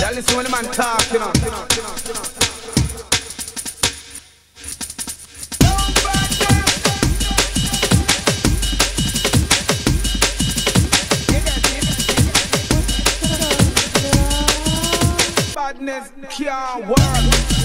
Y'all listen when the man talk, you know. Badness can't work.